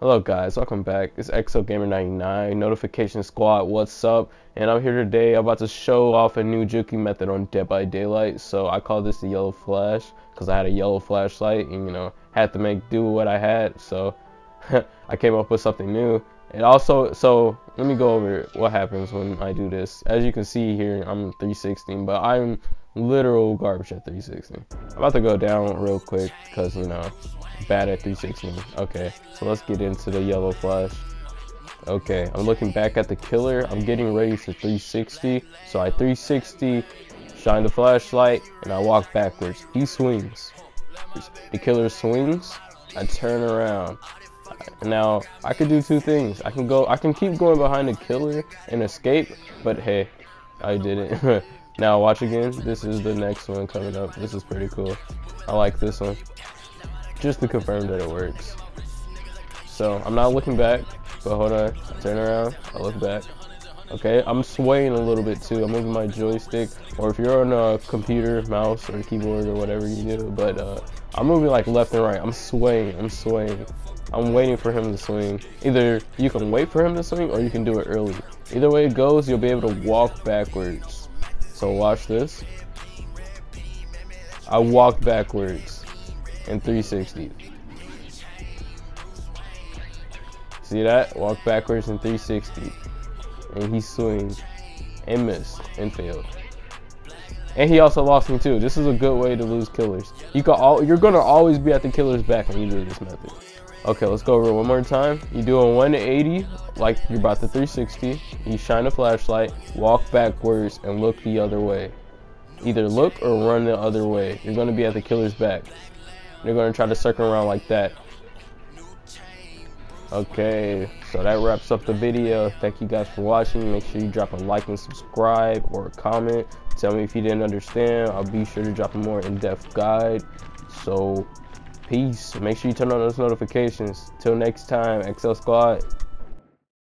Hello guys, welcome back. It's ExoGamer99, Notification Squad, what's up? And I'm here today, I'm about to show off a new juking method on Dead by Daylight. So I call this the yellow flash, because I had a yellow flashlight and you know, had to make do with what I had. So I came up with something new. And also, so let me go over what happens when I do this. As you can see here, I'm 316, but I'm literal garbage at 360. I'm about to go down real quick, because you know, bad at 360. Okay, so let's get into the yellow flash. Okay, I'm looking back at the killer. I'm getting ready for 360. So I 360, shine the flashlight, and I walk backwards. He swings. The killer swings. I turn around. Now I could do two things. I can go. I can keep going behind the killer and escape. But hey, I didn't. now watch again. This is the next one coming up. This is pretty cool. I like this one just to confirm that it works. So I'm not looking back, but hold on, turn around, I look back. Okay, I'm swaying a little bit too. I'm moving my joystick, or if you're on a computer, mouse, or keyboard, or whatever you do, but uh, I'm moving like left and right. I'm swaying, I'm swaying. I'm waiting for him to swing. Either you can wait for him to swing, or you can do it early. Either way it goes, you'll be able to walk backwards. So watch this. I walk backwards in 360. See that? Walk backwards in 360. And he swings and missed and failed. And he also lost me too. This is a good way to lose killers. You can all you're gonna always be at the killer's back when you do this method. Okay, let's go over it one more time. You do a 180 like you're about to 360. You shine a flashlight, walk backwards, and look the other way. Either look or run the other way. You're gonna be at the killer's back. They're to try to circle around like that. Okay, so that wraps up the video. Thank you guys for watching. Make sure you drop a like and subscribe or a comment. Tell me if you didn't understand. I'll be sure to drop a more in-depth guide. So, peace. Make sure you turn on those notifications. Till next time, XL Squad.